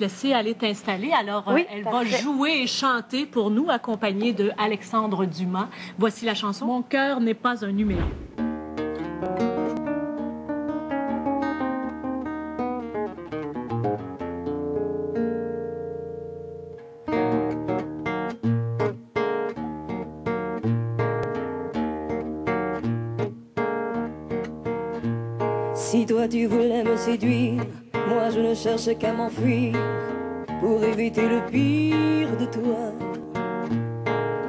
laisser aller t'installer. Alors, euh, Oui, elle va jouer et chanter pour nous, accompagnée de Alexandre Dumas. Voici la chanson Mon cœur n'est pas un numéro. Si toi tu voulais me séduire, moi je ne cherche qu'à m'enfuir pour éviter le pire de toi.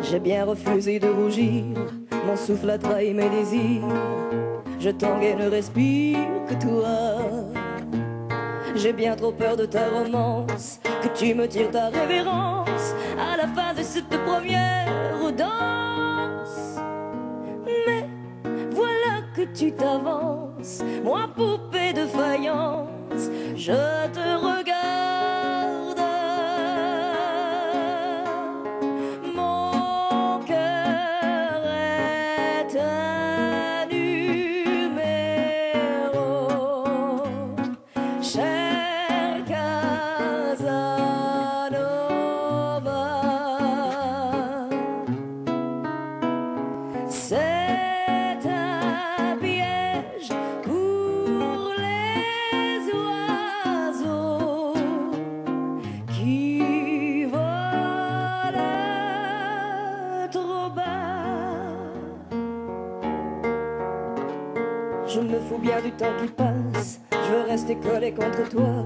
J'ai bien refusé de rougir, mon souffle a trahi mes désirs. Je tangue et ne respire que toi. J'ai bien trop peur de ta romance, que tu me tires ta révérence à la fin de cette première danse. Mais voilà que tu t'avances, moi poupée de faïence, je te regarde. Je me fous bien du temps qui passe, je veux rester collé contre toi,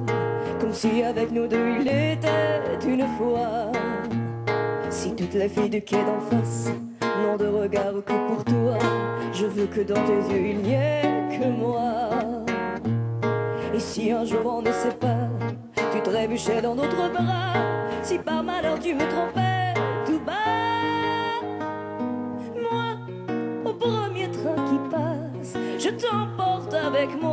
comme si avec nous deux il était une fois. Si toutes les filles du quai d'en face n'ont de regard que pour toi, je veux que dans tes yeux il n'y ait que moi. Et si un jour on ne sait pas, tu trébuchais dans notre bras, si par malheur tu me trompais t'emporte avec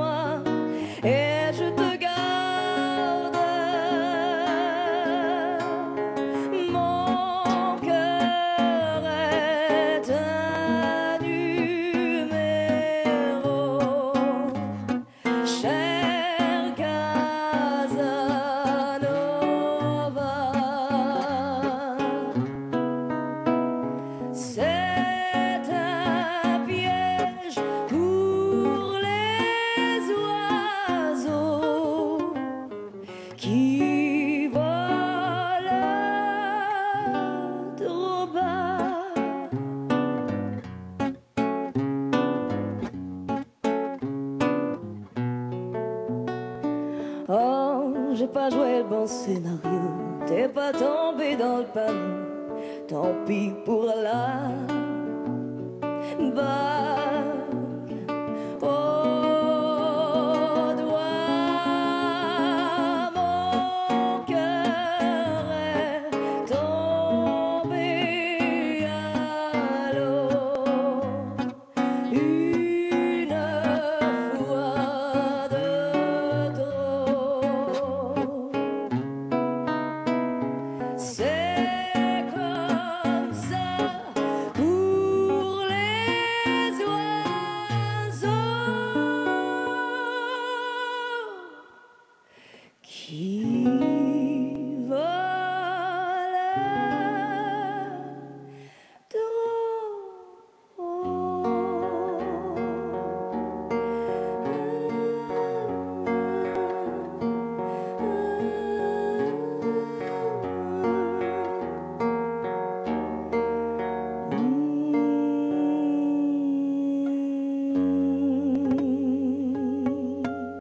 j'ai pas joué le bon scénario. T'es pas tombé dans le panneau. Tant pis pour la.